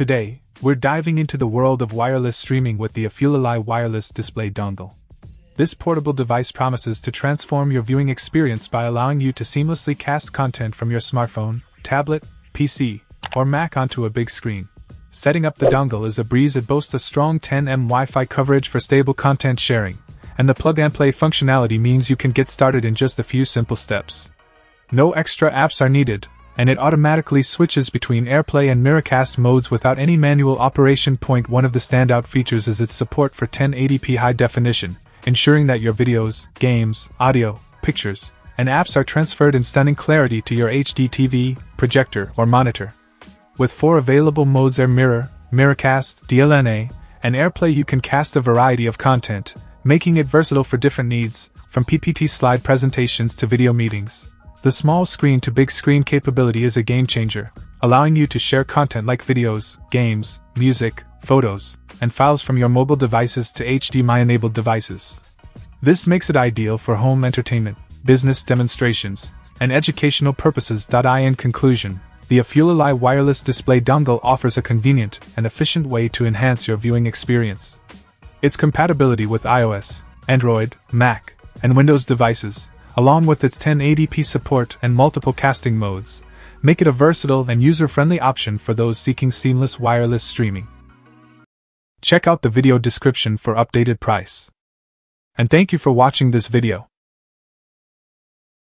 Today, we're diving into the world of wireless streaming with the Afulali wireless display dongle. This portable device promises to transform your viewing experience by allowing you to seamlessly cast content from your smartphone, tablet, PC, or Mac onto a big screen. Setting up the dongle is a breeze. It boasts a strong 10M Wi Fi coverage for stable content sharing, and the plug and play functionality means you can get started in just a few simple steps. No extra apps are needed, and it automatically switches between AirPlay and Miracast modes without any manual operation. Point one of the standout features is its support for 1080p high definition, ensuring that your videos, games, audio, pictures, and apps are transferred in stunning clarity to your HD TV, projector, or monitor. With four available modes Air Mirror, Miracast, DLNA, and AirPlay, you can cast a variety of content, making it versatile for different needs, from PPT slide presentations to video meetings. The small screen to big screen capability is a game changer, allowing you to share content like videos, games, music, photos, and files from your mobile devices to HDMI enabled devices. This makes it ideal for home entertainment, business demonstrations, and educational purposes. I in conclusion, the Afulali wireless display dongle offers a convenient and efficient way to enhance your viewing experience. Its compatibility with iOS, Android, Mac, and Windows devices, along with its 1080p support and multiple casting modes, make it a versatile and user friendly option for those seeking seamless wireless streaming. Check out the video description for updated price. And thank you for watching this video.